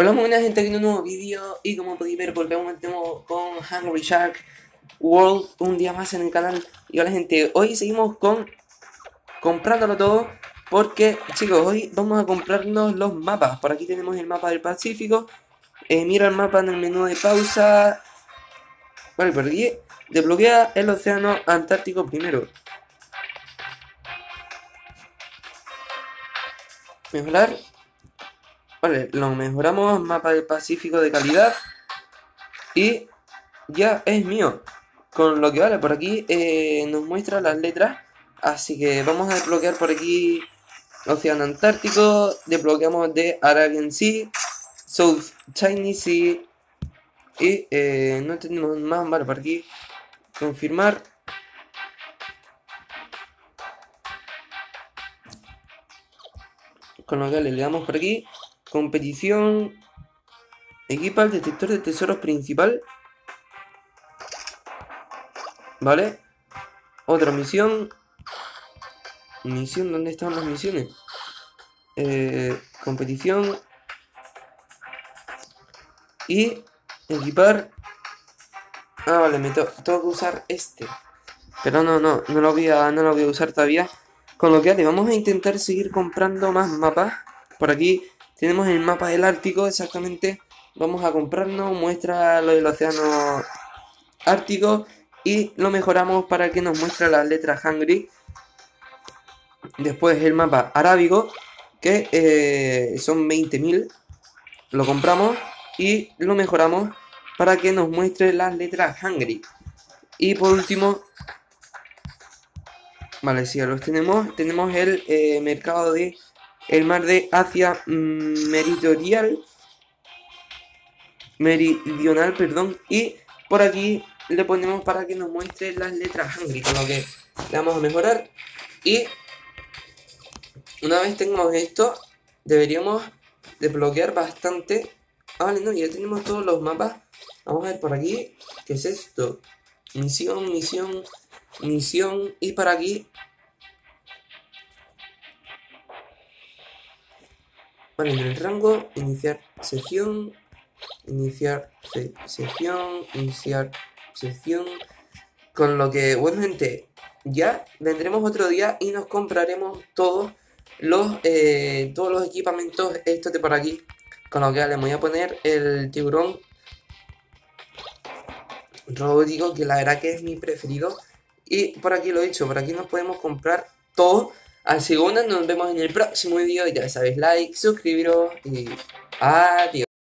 Hola muy buena gente, aquí en un nuevo vídeo y como podéis ver volvemos con Hungry Shark World un día más en el canal. Y hola gente, hoy seguimos con comprándolo todo porque chicos hoy vamos a comprarnos los mapas. Por aquí tenemos el mapa del Pacífico. Eh, Mira el mapa en el menú de pausa. Vale, aquí desbloquea el océano Antártico primero. Mejorar Vale, lo mejoramos, mapa del Pacífico de calidad. Y ya es mío. Con lo que vale, por aquí eh, nos muestra las letras. Así que vamos a desbloquear por aquí Océano Antártico. Desbloqueamos de Arabian Sea, South Chinese Sea. Y eh, no tenemos más, vale, por aquí confirmar. Con lo que le damos por aquí. Competición. Equipa el detector de tesoros principal. ¿Vale? Otra misión. Misión, ¿dónde están las misiones? Eh, competición. Y equipar. Ah, vale, me tengo que usar este. Pero no, no, no lo voy a, no lo voy a usar todavía. Con lo que vale, vamos a intentar seguir comprando más mapas. Por aquí tenemos el mapa del Ártico, exactamente. Vamos a comprarnos, muestra lo del océano Ártico y lo mejoramos para que nos muestre las letras Hungry. Después el mapa arábigo, que eh, son 20.000. Lo compramos y lo mejoramos para que nos muestre las letras Hungry. Y por último, vale, si ya los tenemos, tenemos el eh, mercado de el mar de Asia mm, meridional, meridional, perdón, y por aquí le ponemos para que nos muestre las letras Hungry, con lo que le vamos a mejorar. Y una vez tengamos esto, deberíamos desbloquear bastante. Ah, vale, no, ya tenemos todos los mapas. Vamos a ver por aquí, ¿qué es esto? Misión, misión, misión, y para aquí Vale, en el rango, iniciar sesión, iniciar sesión, iniciar sesión. Con lo que, bueno, gente, ya vendremos otro día y nos compraremos todos los, eh, todos los equipamientos estos de por aquí. Con lo que le voy a poner el tiburón robótico, que la verdad que es mi preferido. Y por aquí lo he hecho, por aquí nos podemos comprar todo a segunda nos vemos en el próximo vídeo. Ya sabéis, like, suscribiros y adiós.